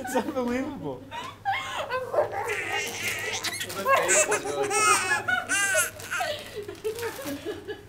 it's unbelievable.